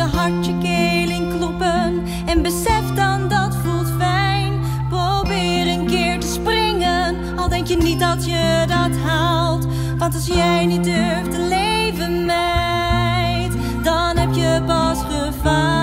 je hart je keel in kloppen en besef dan dat voelt fijn. Probeer een keer te springen, al denk je niet dat je dat haalt. Want als jij niet durft te leven, meid, dan heb je pas gevaar.